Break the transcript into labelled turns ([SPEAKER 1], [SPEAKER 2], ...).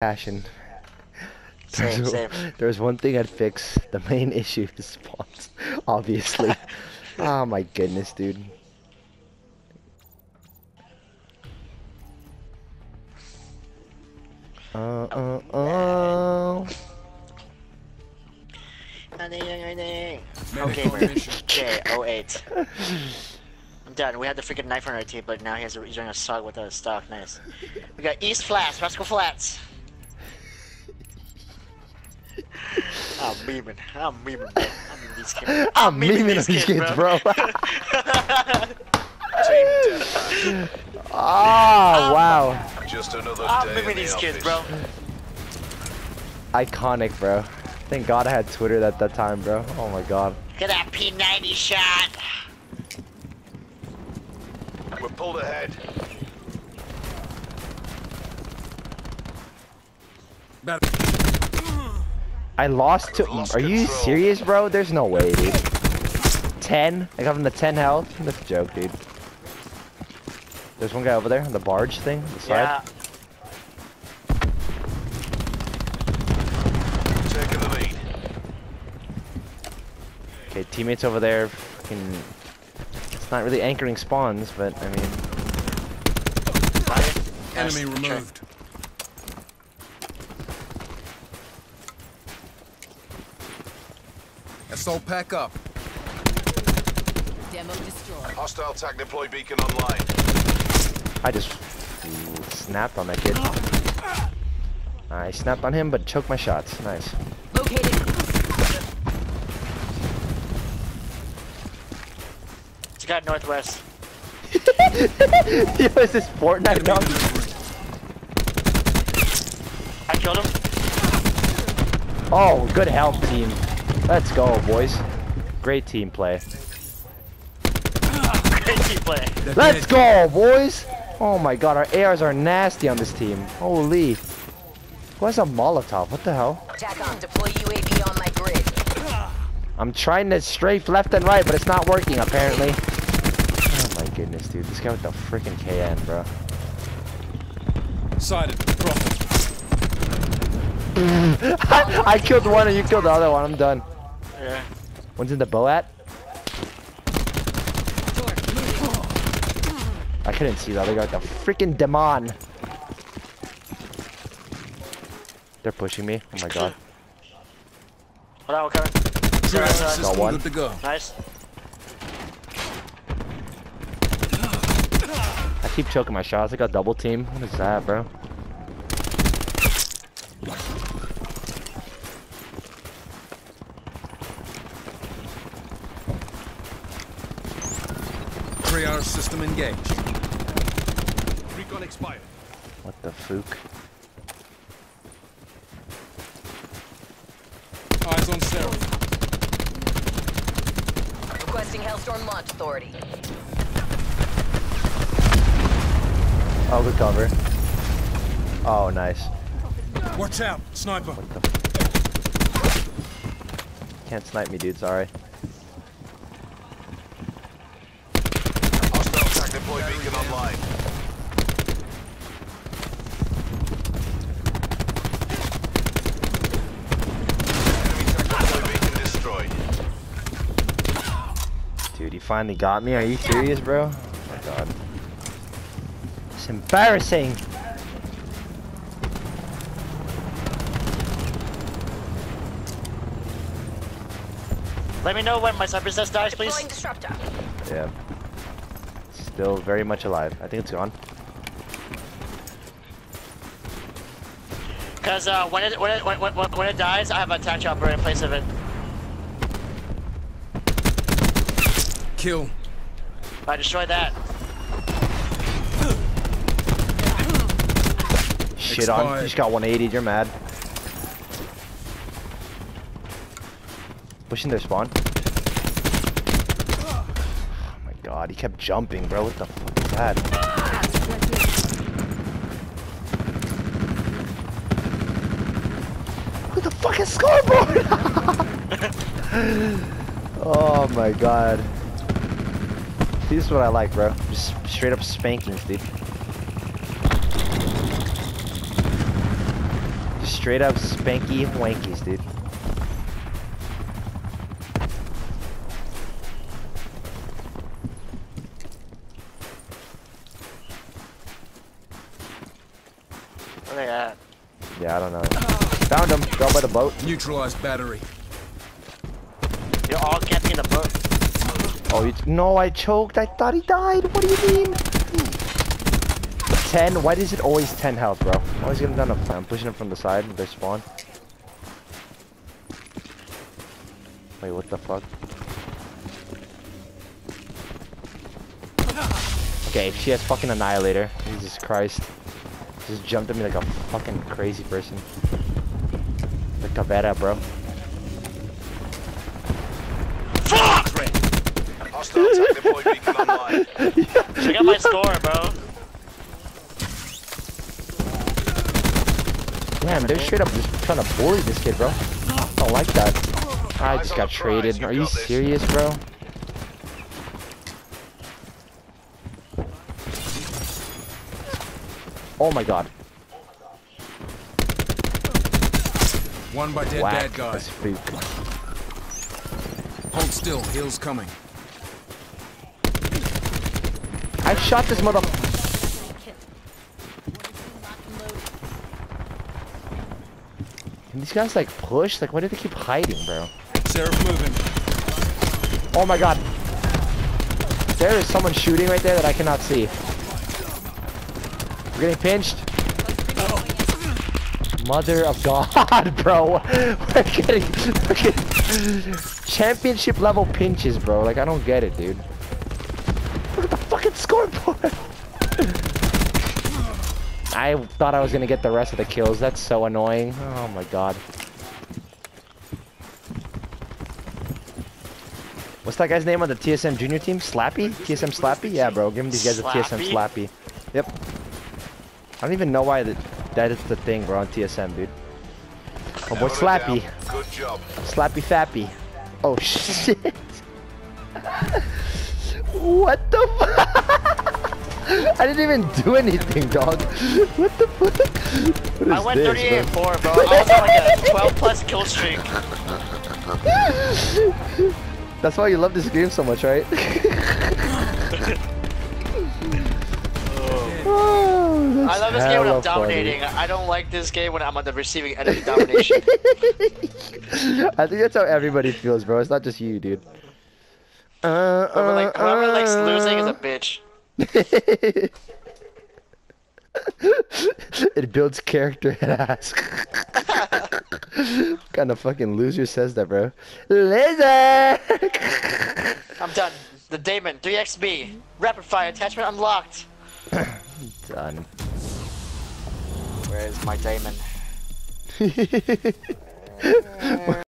[SPEAKER 1] passion.
[SPEAKER 2] Same,
[SPEAKER 1] There's-
[SPEAKER 2] same.
[SPEAKER 1] There's one thing I'd fix. The main issue is spawns, obviously. oh my goodness, dude. Uh uh uh.
[SPEAKER 2] Okay,
[SPEAKER 3] Medical
[SPEAKER 2] we're
[SPEAKER 3] mission.
[SPEAKER 2] okay, 08. I'm done. We had the freaking knife on our team, but now he has a, he's running a Saug with a stock. Nice. We got East Flats, Rascal Flats. I'm memeing. I'm memeing, bro. I'm memeing these kids.
[SPEAKER 1] I'm memeing these kids, bro.
[SPEAKER 3] Team deathmatch.
[SPEAKER 1] Ah, wow.
[SPEAKER 3] Just another
[SPEAKER 2] I'm
[SPEAKER 3] day
[SPEAKER 2] memeing
[SPEAKER 3] the
[SPEAKER 2] these kids, bro.
[SPEAKER 1] Iconic, bro. Thank God I had Twitter at that time, bro. Oh my God.
[SPEAKER 2] Look at that P90 shot.
[SPEAKER 3] We're pulled ahead.
[SPEAKER 1] I lost to.
[SPEAKER 3] Lost
[SPEAKER 1] Are you serious, bro? There's no way, dude. 10? I got him to 10 health? That's a joke, dude. There's one guy over there on the barge thing, on the side.
[SPEAKER 2] Yeah.
[SPEAKER 3] Taking the lead.
[SPEAKER 1] Okay, teammates over there. Fucking. It's not really anchoring spawns, but I mean.
[SPEAKER 3] Enemy
[SPEAKER 2] Nice.
[SPEAKER 3] Removed. Assault pack up.
[SPEAKER 4] Demo destroyed.
[SPEAKER 3] Hostile tag deploy beacon online.
[SPEAKER 1] I just snapped on that kid. I snapped on him, but choked my shots. Nice.
[SPEAKER 4] Located.
[SPEAKER 2] It's got Northwest.
[SPEAKER 1] Yo, is this Fortnite dog?
[SPEAKER 2] I killed him.
[SPEAKER 1] Oh, good help, team. Let's go, boys. Great team play.
[SPEAKER 2] Great team play.
[SPEAKER 1] Let's go, boys! Oh my god, our ARs are nasty on this team. Holy. Who has a Molotov? What the hell?
[SPEAKER 4] TACOM, deploy UAV on my grid.
[SPEAKER 1] I'm trying to strafe left and right, but it's not working, apparently. Oh my goodness, dude. This guy with the freaking KN, bro.
[SPEAKER 3] Sighted. Profit.
[SPEAKER 1] I killed one and you killed the other one. I'm done.
[SPEAKER 2] Yeah.
[SPEAKER 1] One's in the bow at. I couldn't see the other guy with the freaking Daemon. They're pushing me. Oh my god.
[SPEAKER 2] Hold on, we're coming. Sorry, sorry.
[SPEAKER 1] Got one.
[SPEAKER 3] to go.
[SPEAKER 2] Nice.
[SPEAKER 1] I keep choking my shots. I got double team. What is that, bro?
[SPEAKER 3] Triage system engaged. Recon expired.
[SPEAKER 1] What the fook?
[SPEAKER 3] Eyes on Sarah.
[SPEAKER 4] Requesting Hellstorm launch authority.
[SPEAKER 1] Oh, good cover. Oh, nice.
[SPEAKER 3] Watch out, sniper.
[SPEAKER 1] What the? Can't snipe me, dude. Sorry.
[SPEAKER 3] Hostile tag deploy beacon online. Enemy beacon destroyed.
[SPEAKER 1] Dude, you finally got me. Are you serious, bro? Oh my god. It's embarrassing.
[SPEAKER 2] Let me know when my cyber says dies, please.
[SPEAKER 1] Yeah. Still very much alive. I think it's gone.
[SPEAKER 2] Because uh, when it when it when, when, when it dies, I have a attack chopper in place of it.
[SPEAKER 3] Kill.
[SPEAKER 2] I destroyed that.
[SPEAKER 1] Shit on. You just got 180. You're mad. Pushing their spawn. Oh my god, he kept jumping, bro. What the fuck is that? Who the fuck is scoreboard? oh my god. This is what I like, bro. Just straight up spankings, dude. Just straight up spanky wankies, dude.
[SPEAKER 2] Where they at?
[SPEAKER 1] Yeah, I don't know. Found him. Down by the boat.
[SPEAKER 5] Neutralized battery.
[SPEAKER 2] You're all camping in the boat.
[SPEAKER 1] Oh, you no, I choked. I thought he died. What do you mean? 10? Why is it always 10 health, bro? I'm always getting done up. I'm pushing him from the side. They spawn. Wait, what the fuck? Okay, she has fucking annihilator. Jesus Christ. Just jumped at me like a fucking crazy person. The Cavera, bro.
[SPEAKER 3] Hostile attack deploy beacon online.
[SPEAKER 2] Check out my score, bro.
[SPEAKER 1] Damn, they're straight up just trying to bully this kid, bro. I don't like that. I just got traded. Are you serious, bro? Oh my god.
[SPEAKER 5] One by dead
[SPEAKER 1] Whack
[SPEAKER 5] bad guy. Hold still. Heals coming.
[SPEAKER 1] I shot this mother. Can these guys like push? Like, why do they keep hiding, bro?
[SPEAKER 5] Seraph moving.
[SPEAKER 1] Oh my god. There is someone shooting right there that I cannot see. We're getting pinched. Mother of God, bro. We're getting, we're getting championship level pinches, bro. Like, I don't get it, dude. Look at the fucking scoreboard. I thought I was gonna get the rest of the kills. That's so annoying. Oh my god. What's that guy's name on the TSM junior team? Slappy? TSM Slappy? Yeah, bro. Give him these guys a TSM Slappy. Yep. I don't even know why that, that is the thing, bro, on TSM, dude. Oh boy, Slappy.
[SPEAKER 3] Good job.
[SPEAKER 1] Slappy Fappy. Oh shit. what the fuck? I didn't even do anything, dog. What the fuck? What is
[SPEAKER 2] I went 38 and 4, bro. I was on like a 12 plus kill streak.
[SPEAKER 1] That's why you love this game so much, right?
[SPEAKER 2] I love this game when I'm dominating.
[SPEAKER 1] funny.
[SPEAKER 2] I don't like this game when I'm on the receiving end of the domination.
[SPEAKER 1] I think that's how everybody feels, bro. It's not just you, dude. Uh,
[SPEAKER 2] Whoever, like,
[SPEAKER 1] uh,
[SPEAKER 2] whoever likes losing is
[SPEAKER 1] uh.
[SPEAKER 2] a bitch.
[SPEAKER 1] it builds character and ass. what kind of fucking loser says that, bro? Loser!
[SPEAKER 2] I'm done. The Daemon, 3xB. Rapid fire attachment unlocked.
[SPEAKER 1] Done.
[SPEAKER 2] Where is my Daemon?